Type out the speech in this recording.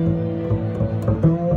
Música